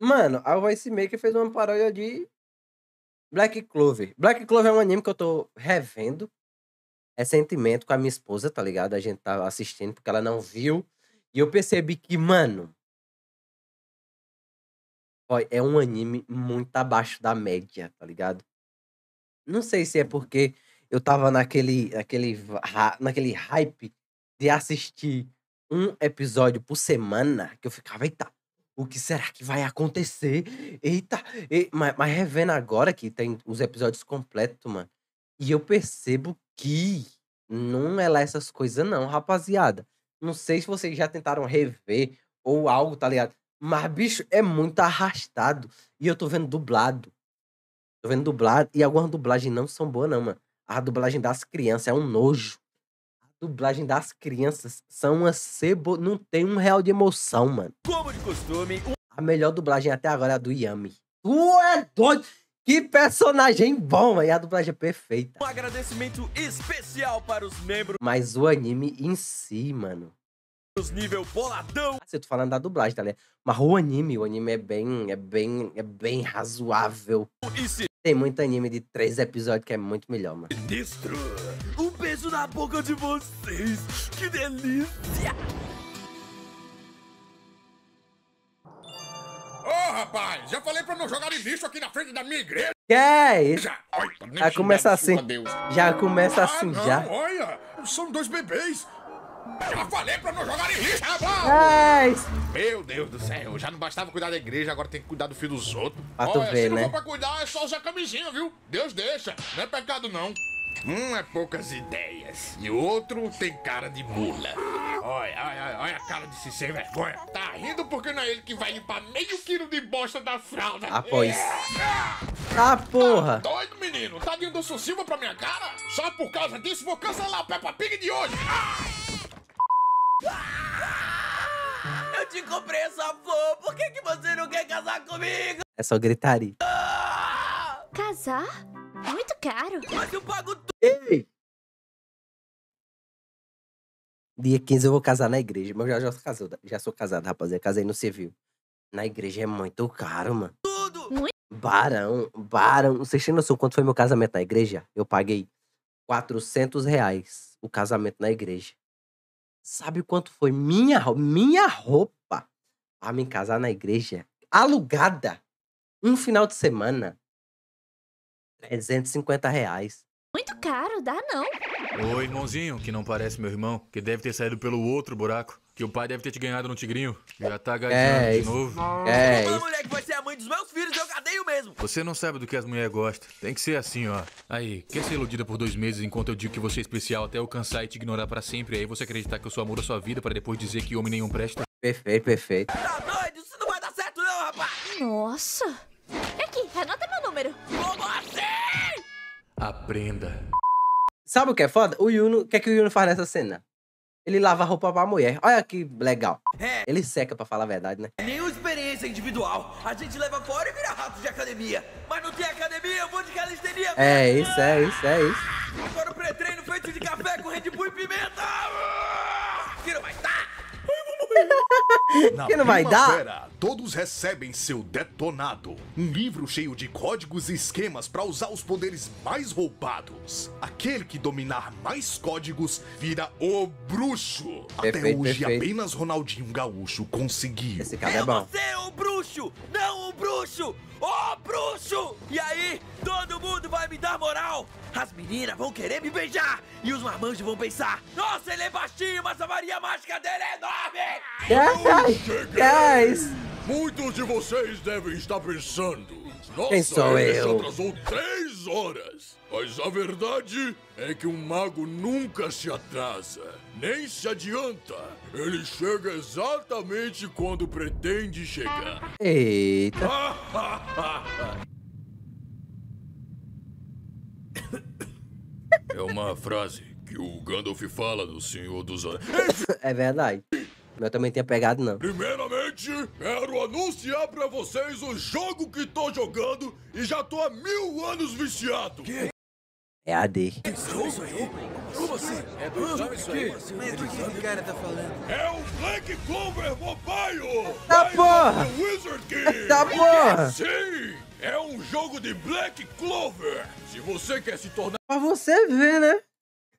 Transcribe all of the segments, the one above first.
Mano, a Voice Maker fez uma paródia de Black Clover. Black Clover é um anime que eu tô revendo recentemente com a minha esposa, tá ligado? A gente tá assistindo porque ela não viu. E eu percebi que, mano. ó, é um anime muito abaixo da média, tá ligado? Não sei se é porque eu tava naquele, naquele, naquele hype de assistir um episódio por semana que eu ficava, eita, o que será que vai acontecer? Eita, e- mas, mas revendo agora que tem os episódios completos, mano, e eu percebo que não é lá essas coisas, não, rapaziada. Não sei se vocês já tentaram rever ou algo, tá ligado? Mas, bicho, é muito arrastado. E eu tô vendo dublado. Tô vendo dublado. E algumas dublagens não são boas, não, mano. A dublagem das crianças é um nojo. Dublagem das crianças são uma cebo... Não tem um real de emoção, mano. Como de costume, A melhor dublagem até agora é a do Yami. Tu é doido! Que personagem bom, mano. E a dublagem é perfeita. um agradecimento especial para os membros Mas o anime em si, mano. nível boladão. Assim, eu tô falando da dublagem, tá ligado? Mas o anime, o anime é bem, é bem, é bem razoável. Se Tem muito anime de três episódios que é muito melhor, mano. Destro, na boca de vocês. Que delícia. Ô, rapaz, já falei pra não jogar lixo aqui na frente da minha igreja. Que é isso? Já, Olha, Já começa assim. Já começa Ah, assim, não, já. olha, são dois bebês. Já falei pra não jogar lixo, rapaz. É. Meu Deus do céu, já não bastava cuidar da igreja, agora tem que cuidar do filho dos outros. Pra tu Olha, ver, se não né? for pra cuidar, é só usar camisinha, viu? Deus deixa, não é pecado não. Um é poucas ideias e o outro tem cara de mula. Olha, olha, olha a cara de se sem vergonha. Tá rindo porque não é ele que vai limpar meio quilo de bosta da fralda. Ah, pois. Ah, porra. Doido, menino? Tá vindo do Silva pra minha cara? Só por causa disso vou cancelar o Peppa Pig de hoje. Eu te comprei essa flor. Por que, que você não quer casar comigo? É só gritaria. Casar? Caro. Mas eu pago tudo. Ei! Dia 15 eu vou casar na igreja. Mas eu já, já, sou casado, já sou casado, rapaziada. Casei no civil. Na igreja é muito caro, mano. Barão, barão. Vocês têm noção quanto foi meu casamento na igreja? Eu paguei 400 reais o casamento na igreja. Sabe quanto foi minha, minha roupa pra me casar na igreja? Alugada. Um final de semana. 350 reais. Muito caro, dá não. Ô, irmãozinho, que não parece meu irmão, que deve ter saído pelo outro buraco, que o pai deve ter te ganhado no tigrinho. Já tá gaguejando É de isso. novo. É Uma isso. mulher que vai ser a mãe dos meus filhos, eu cadeio mesmo. Você não sabe do que as mulheres gostam. Tem que ser assim, ó. Aí, quer ser iludida por dois meses enquanto eu digo que você é especial até eu cansar e te ignorar pra sempre, e aí você acreditar que eu sou amor da sua vida pra depois dizer que homem nenhum presta? Perfeito, perfeito. Tá doido? Isso não vai dar certo não, rapaz. Nossa. Anota meu número. Como assim? Aprenda. Sabe o que é foda? O Yuno, o que é que o Yuno faz nessa cena? Ele lava a roupa pra mulher. Olha que legal. É, Ele seca pra falar a verdade, né? nenhuma experiência individual. A gente leva fora e vira rato de academia. Mas não tem academia, eu vou de calistenia. É isso, é isso, é isso. Agora o pré-treino feito de café com Red Bull e pimenta. Que não vai dar. Na Que não vai dar? primavera, todos recebem seu detonado. Um livro cheio de códigos e esquemas para usar os poderes mais roubados. Aquele que dominar mais códigos vira o bruxo. Até Perfeito, hoje, perfeito. apenas Ronaldinho Gaúcho conseguiu. Esse cara é É bom. você, o bruxo! Não o bruxo! O bruxo! E aí, todo mundo vai me dar moral! As meninas vão querer me beijar! E os marmanjos vão pensar: Nossa, ele é baixinho, mas a varinha mágica dele é enorme! Isso? Muitos de vocês devem estar pensando. Nossa, Quem sou ele eu? atrasou três horas. Mas a verdade é que um mago nunca se atrasa, nem se adianta. Ele chega exatamente quando pretende chegar. Eita. É uma frase que o Gandalf fala no Senhor dos Anéis. É verdade. Eu também tinha pegado, não. Primeiramente, quero anunciar pra vocês o jogo que tô jogando e já tô há mil anos viciado. É AD. Como assim? É do exame isso aí. É o Black Clover Mobile! Tá porra! no Wizard King! Tá porra! Sim! É um jogo de Black Clover! Se você quer se tornar Pra você ver, né?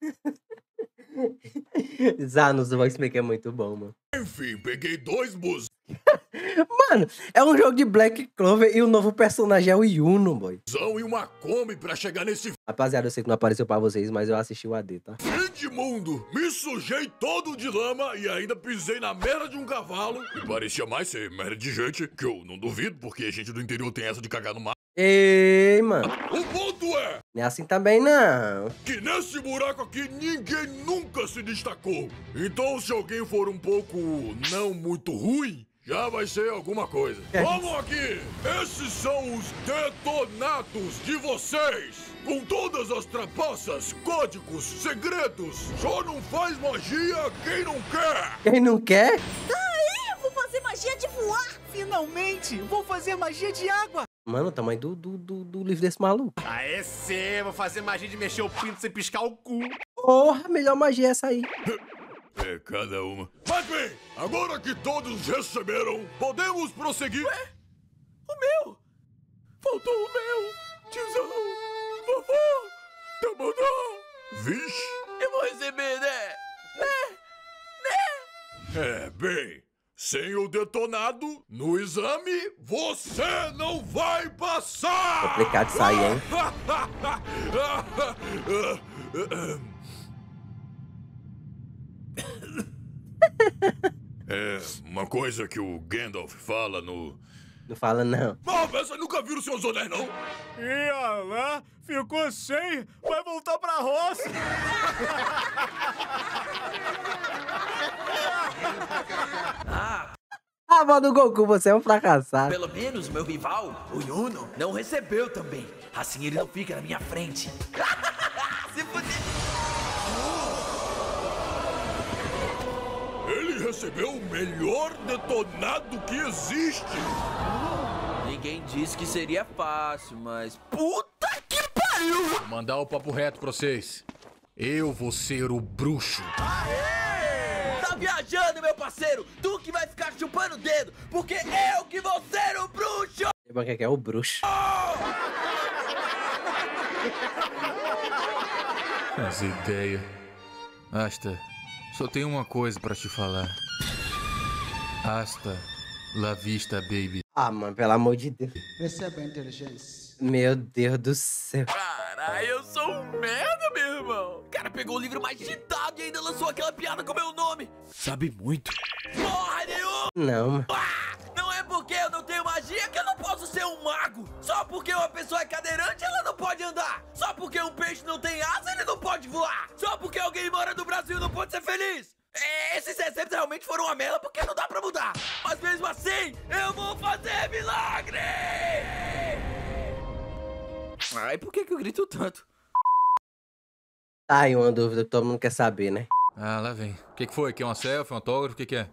Zanos, o voice é muito bom, mano. enfim, peguei dois bus Mano, é um jogo de Black Clover e o novo personagem é o Yuno, boy. e uma Kombi pra chegar nesse Rapaziada, eu sei que não apareceu pra vocês, mas eu assisti o AD, tá? fim de mundo! Me sujei todo de lama e ainda pisei na merda de um cavalo. E parecia mais ser merda de gente, que eu não duvido, porque a gente do interior tem essa de cagar no mar. Ei, mano. O ponto é Não é assim também, não. que nesse buraco aqui ninguém nunca se destacou. Então, se alguém for um pouco não muito ruim, já vai ser alguma coisa. É. Vamos aqui! Esses são os detonados de vocês! Com todas as trapaças, códigos, segredos. Só não faz magia quem não quer! Quem não quer? Eu vou fazer magia de voar! Finalmente! Vou fazer magia de água! Mano, o tamanho do, do, do, do livro desse maluco. Aê, sim, vou fazer magia de mexer o pinto sem piscar o cu. Porra, melhor magia é essa aí. É cada uma. Mas bem, agora que todos receberam, podemos prosseguir? O meu! Faltou o meu! Tiozão! Vovô! Dumbledore! Vixe! Eu vou receber, né? É, bem, sem o detonado, no exame, você não vai passar! Complicado isso aí, hein? É, uma coisa que o Gandalf fala no... Não fala, não. Ah, mas vocês nunca viram o Senhor dos Anéis, não? Ia lá, ficou sem, vai voltar pra roça. Ah, mano, do Goku, você é um fracassado. Pelo menos meu rival, o Yuno, não recebeu também. Assim ele não fica na minha frente. Se fuder. Ele recebeu o melhor detonado que existe! Ninguém disse que seria fácil, mas. Puta que pariu! Vou mandar o papo reto pra vocês. Eu vou ser o bruxo. Tá viajando, meu parceiro! Tu que vai ficar chupando o dedo, porque eu que vou ser o bruxo! Sabe o que é que é o bruxo? As ideias. Asta, só tenho uma coisa pra te falar. Asta, la vista, baby. Ah, mano, pelo amor de Deus. Receba a inteligência. Meu Deus do céu. Caralho, eu sou um merda, meu irmão! O cara pegou o livro mais citado e ainda lançou aquela piada com meu nome! Sabe muito! Porra nenhuma! Não, mano. Ah, posso ser um mago! Só porque uma pessoa é cadeirante, ela não pode andar! Só porque um peixe não tem asa, ele não pode voar! Só porque alguém mora no Brasil não pode ser feliz! É, Esses receitos realmente foram uma merda porque não dá pra mudar! Mas mesmo assim, eu vou fazer milagre! Ai, por que, que eu grito tanto? Tá aí uma dúvida que todo mundo quer saber, né? Ah, lá vem. O que, que foi? Quer uma selfie, um autógrafo? O que, que é?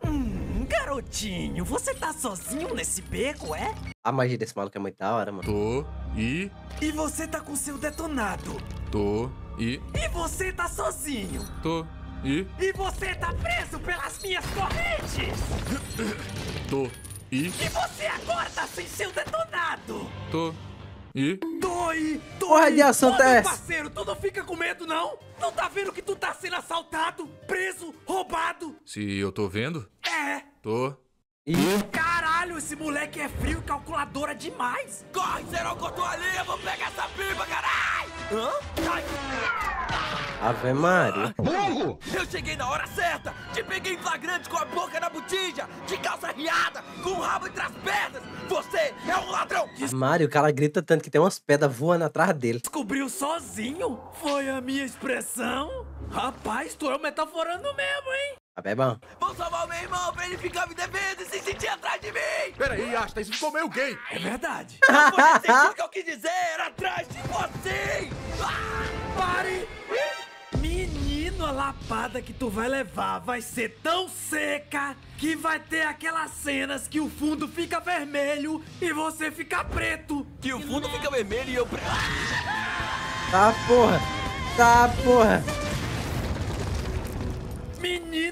Garotinho, você tá sozinho nesse beco, é? A magia desse maluco é muito da hora, mano. Tô e. E você tá com seu detonado. Tô e. E você tá sozinho. Tô e. E você tá preso pelas minhas correntes. Tô e. E você agora tá sem seu detonado. Tô e. Doi, doi. Porra de assunto Ô, meu é parceiro, tu não fica com medo, não? Não tá vendo que tu tá sendo assaltado, preso, roubado? Se eu tô vendo? É. Tô. E Caralho, esse moleque é frio e calculadora demais. Corre, Zerão, cortou a linha, vou pegar essa pipa, caralho! Hã? Ai, Ave Maria. eu cheguei na hora certa! Te peguei em flagrante com a boca na botija, de calça riada, com o rabo entre as pernas! Você é um ladrão! Mário, o cara grita tanto que tem umas pedras voando atrás dele. Descobriu sozinho? Foi a minha expressão? Rapaz, tu é o metaforando mesmo, hein? Tá. Vou salvar o meu irmão pra ele ficar me devendo e se sentir atrás de mim! Peraí, Asta, isso ficou meio gay! É verdade. Não foi nesse sentido que eu quis dizer, era atrás de você! Ah! Pare! Menino, a lapada que tu vai levar vai ser tão seca que vai ter aquelas cenas que o fundo fica vermelho e você fica preto. Que o fundo fica vermelho e eu... pre- Tá, porra. Tá, porra.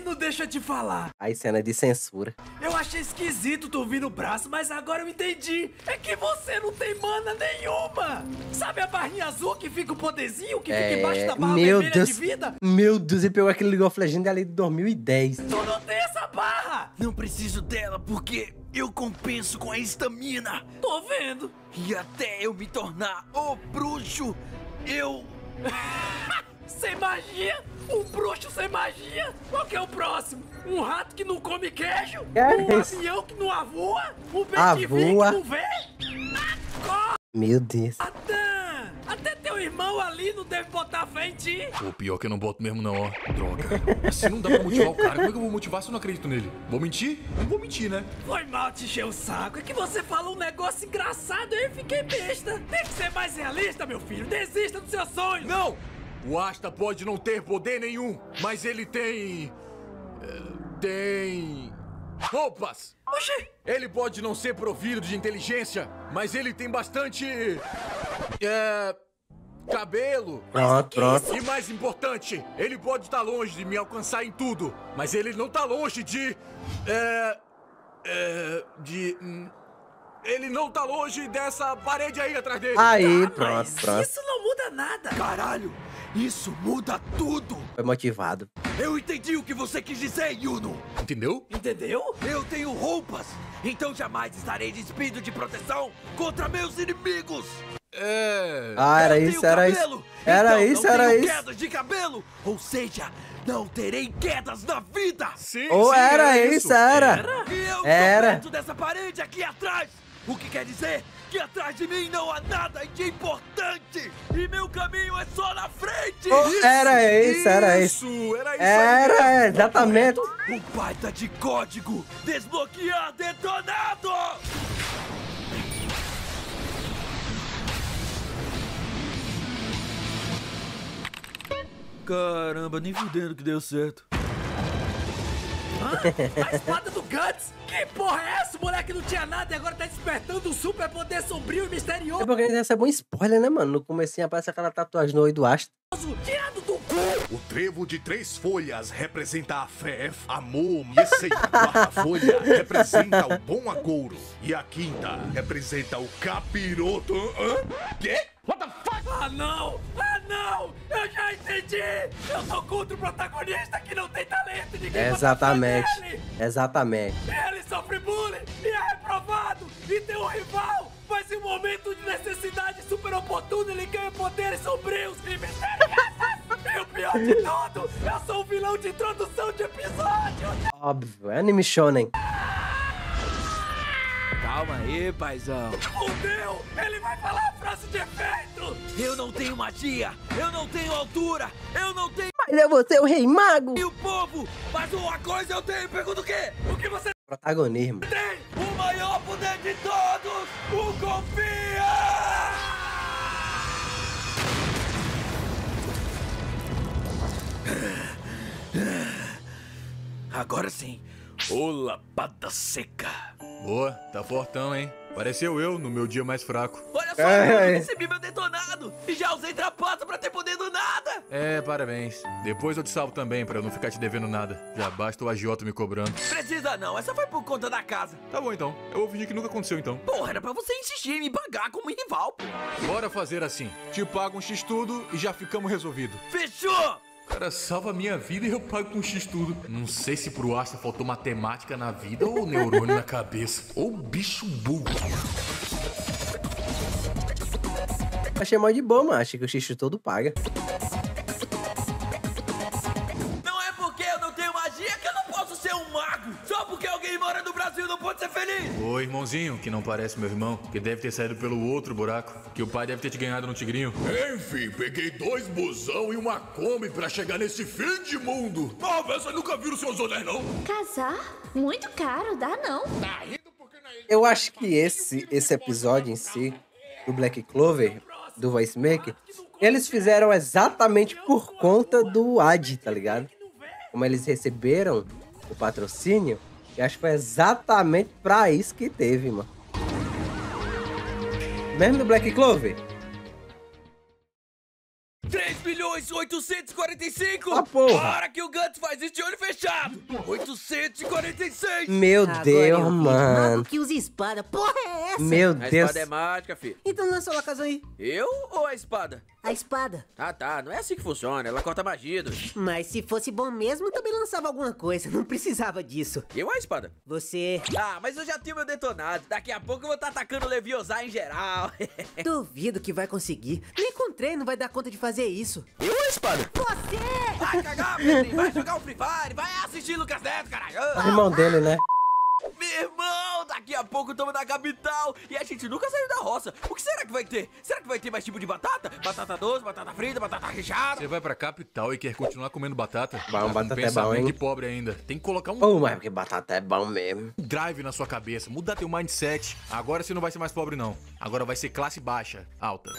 Menino, deixa eu te falar. Aí cena de censura. Eu achei esquisito tu vir no braço, mas agora eu entendi. É que você não tem mana nenhuma. Sabe a barrinha azul que fica o poderzinho, que fica embaixo da barra É, meu vermelha Deus. de vida? Meu Deus, e pegou aquele League of Legends ali de 2010. Tu não tem essa barra. Não preciso dela porque eu compenso com a estamina. Tô vendo. E até eu me tornar o bruxo, eu. Sem magia? Um bruxo sem magia? Qual que é o próximo? Um rato que não come queijo? É um isso. avião que não avoa? Um betivi que não vê? Meu Deus. Natan! Até teu irmão ali não deve botar fé em ti. Pô, pior que eu não boto mesmo não, ó. Droga. Se não dá pra motivar o cara, como é que eu vou motivar se eu não acredito nele? Vou mentir? Não vou mentir, né? Foi mal te encher o saco. É que você falou um negócio engraçado e eu fiquei besta. Tem que ser mais realista, meu filho. Desista dos seus sonhos. Não! O Asta pode não ter poder nenhum, mas ele tem... é, Tem... Roupas! Oxi! Ele pode não ser provido de inteligência, mas ele tem bastante... É... Cabelo. Pronto, pronto. E mais importante, ele pode estar longe de me alcançar em tudo, mas ele não está longe de. É. É. De. hum, Ele não tá longe dessa parede aí atrás dele. Aí, Ah, pronto, mas pronto. isso não muda nada. Caralho, isso muda tudo. Foi motivado. Eu entendi o que você quis dizer, Yuno. Entendeu? Entendeu? Eu tenho roupas, então jamais estarei despido de proteção contra meus inimigos. É. Ah, era eu isso, tenho era isso. cabelo, Era então isso, não era tenho isso. quedas de cabelo, ou seja, não terei quedas na vida. Sim, Ou sim, era isso, era. E eu Era. dessa parede aqui atrás. O que quer dizer que atrás de mim não há nada de importante. E meu caminho é só na frente. Oh, era isso, era isso. Isso, era isso. Era, exatamente. Um baita de código. Desbloquear detonado. Caramba, nem fudendo que deu certo. A espada do Guts? Que porra é essa? O moleque não tinha nada e agora tá despertando um super poder sombrio e É misterioso porque recebe um spoiler, né, mano? No comecinho aparece aquela tatuagem no olho do astro. tirado do cu. O trevo de três folhas representa a fé, amor e esse a quarta folha representa o bom agouro. E a quinta representa o capiroto. Hã? Quê? What the fuck? Ah, não! Ah, não! Eu sou contra o protagonista que não tem talento! Ninguém Exatamente. Exatamente. Ele sofre bullying e é reprovado! E tem um rival! Mas em um momento de necessidade super oportuno ele ganha poderes sombrios e misteriosos! E o pior de tudo, eu sou um vilão de introdução de episódio! Óbvio, é anime shonen. Calma aí, paizão. Fudeu! Ele vai falar a frase de efeito! Eu não tenho magia, eu não tenho altura, eu não tenho Mas é você o rei mago. o povo, mas uma coisa eu tenho, pergunta o quê? O que você Protagonismo. tem? O maior poder de todos, o Confia! Agora sim, ô lapada seca. Boa, tá fortão, hein? Pareceu eu no meu dia mais fraco. Olha só, É. eu recebi meu detonado e já usei trapaça pra ter poder do nada. É, parabéns. Depois eu te salvo também, pra eu não ficar te devendo nada. Já basta o agiota me cobrando. Precisa não, essa foi por conta da casa. Tá bom então, eu vou fingir que nunca aconteceu então. Porra, era pra você insistir em me pagar como rival, pô. Bora fazer assim. Te pago um X tudo e já ficamos resolvido. Fechou! Cara, salva a minha vida e eu pago com X tudo. Não sei se pro Asta faltou matemática na vida ou neurônio na cabeça. Ou bicho burro. Achei mó de boa, mano. Achei que o xixi todo paga. Ser feliz. Ô, irmãozinho, que não parece meu irmão, que deve ter saído pelo outro buraco, que o pai deve ter te ganhado no tigrinho. Enfim, peguei dois busão e uma Kombi pra chegar nesse fim de mundo. Ah, vocês nunca viram seus olhos, não? Casar? Muito caro, dá não. Tá rindo porque na ilha... Eu acho que esse, esse episódio em si, do Black Clover, do Voice Maker, eles fizeram exatamente por conta do Ad, tá ligado? Como eles receberam o patrocínio, eu acho que foi exatamente pra isso que teve, mano. Mesmo do Black Clover? 3 milhões 845! Ah, porra. Hora que o Guts faz isso de olho fechado! 846! Meu Agora Deus, eu mano. que usa espada. Porra é essa? Meu A Deus. espada é mágica, filho. Então lança logo a aí. Eu ou a espada? A espada. Ah, tá. Não é assim que funciona. Ela corta magia, doido. Mas se fosse bom mesmo, também lançava alguma coisa. Não precisava disso. Eu a espada? Você. Ah, mas eu já tenho meu detonado. Daqui a pouco eu vou estar atacando o Leviosa em geral. Duvido que vai conseguir. Nem com treino vai dar conta de fazer isso. Eu a espada? Você! Vai cagar, Pedrinho. Vai jogar o Free Fire. Vai assistir Lucas Neto, caralho. O irmão dele, né? A pouco estamos na capital e a gente nunca saiu da roça. O que será que vai ter? Será que vai ter mais tipo de batata? Batata doce, batata frita, batata recheada? Você vai pra capital e quer continuar comendo batata? Bom, Tá batata é bom, hein? de pobre ainda. Tem que colocar um Pô, mas porque batata é bom mesmo. drive na sua cabeça, mudar teu mindset. Agora você não vai ser mais pobre, não. Agora vai ser classe baixa, alta.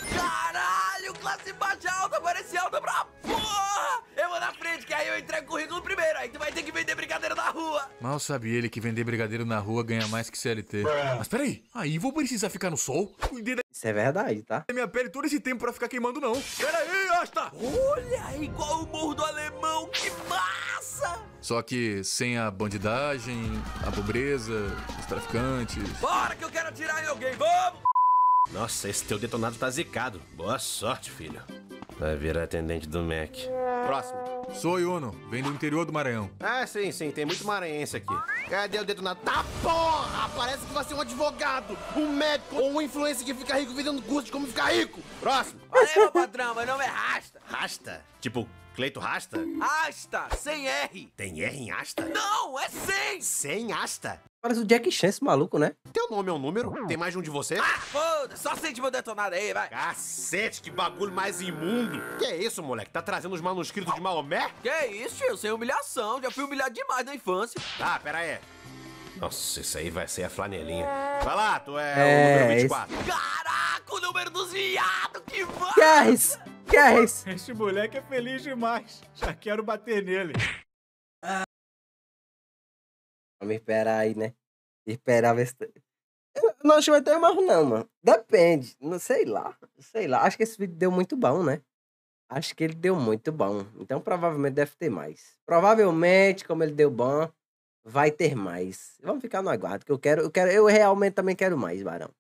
Caralho, classe baixa alta parece alta pra porra! Eu vou na frente, que aí eu entrego o currículo primeiro. Aí tu vai ter que vender brincadeira na rua. Mal sabe ele que vender brigadeiro na rua ganha mais que CLT. Mas peraí, aí vou precisar ficar no sol? Cuidei da Isso é verdade, tá? minha pele todo esse tempo pra ficar queimando, não. Peraí, Asta! Olha, igual o morro do alemão, que massa! Só que sem a bandidagem, a pobreza, os traficantes. Bora que eu quero atirar em alguém, vamos! Nossa, esse teu detonado tá zicado. Boa sorte, filho. Vai virar atendente do Mac. Próximo. Sou Yuno, vem do interior do Maranhão. Ah, sim, sim, tem muito maranhense aqui. Cadê o detonado? Tá porra! Parece que vai ser um advogado, um médico ou um influencer que fica rico vendendo curso de como ficar rico. Próximo. Olha aí, meu patrão, meu nome é Rasta. Rasta? Tipo, Cleito Rasta? Asta, sem R. Tem R em Asta? Não, é sem. Sem Asta? Parece o Jack Chan, esse maluco, né? Teu nome é um número? Tem mais de um de você? Ah, foda, só sente meu detonado aí, vai. Cacete, que bagulho mais imundo! Que é isso, moleque? Tá trazendo os manuscritos de Maomé? Que isso, tio? Sem humilhação. Já fui humilhado demais na infância. Tá, pera aí. Nossa, isso aí vai ser a flanelinha. Vai lá, tu é, É, o número 24. Caraca, o número dos viados, que vai! Que é isso? Que é isso? Esse moleque é feliz demais. Já quero bater nele. Vamos esperar aí, né? Esperar ver se. Eu não acho que vai ter mais, não, mano. Depende. Não sei lá. Sei lá. Acho que esse vídeo deu muito bom, né? Acho que ele deu muito bom. Então provavelmente deve ter mais. Provavelmente, como ele deu bom, vai ter mais. Vamos ficar no aguardo, que eu quero, eu quero, eu realmente também quero mais, Barão.